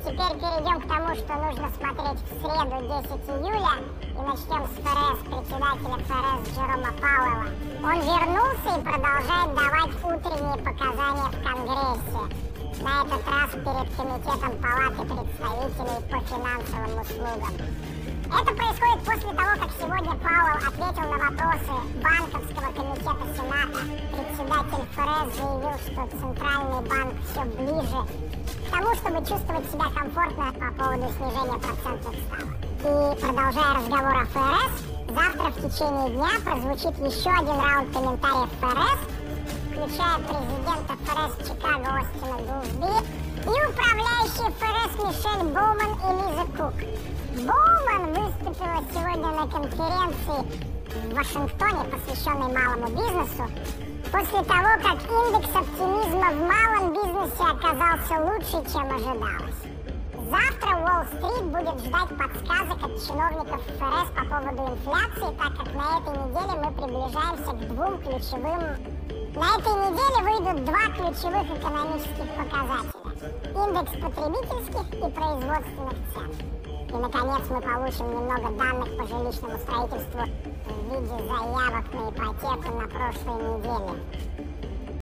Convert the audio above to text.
теперь перейдем к тому, что нужно смотреть в среду 10 июля и начнем с ФРС, председателя ФРС Джерома Пауэлла. Он вернулся и продолжает давать утренние показания в Конгрессе. На этот раз перед Комитетом Палаты представителей по финансовым услугам. Это происходит после того, как сегодня Пауэлл ответил на вопросы Банковского комитета Сената. Председатель ФРС заявил, что Центральный банк все ближе к тому, чтобы чувствовать себя комфортно по поводу снижения процентных ставок. И продолжая разговор о ФРС, завтра в течение дня прозвучит еще один раунд комментариев ФРС, включая президента ФРС Чикаго Остина Гулсби и управляющие ФРС Мишель Боуман и Лиза Кук. Боуман выступила сегодня на конференции в Вашингтоне, посвященной малому бизнесу, после того, как индекс оптимизма в малом бизнесе оказался лучше, чем ожидалось. Завтра Уолл-стрит будет ждать подсказок от чиновников ФРС по поводу инфляции, так как на этой неделе мы приближаемся к двум ключевым... На этой неделе выйдут два ключевых экономических показателя. Индекс потребительских и производственных цен. И, наконец, мы получим немного данных по жилищному строительству в виде заявок на ипотеку на прошлой неделе.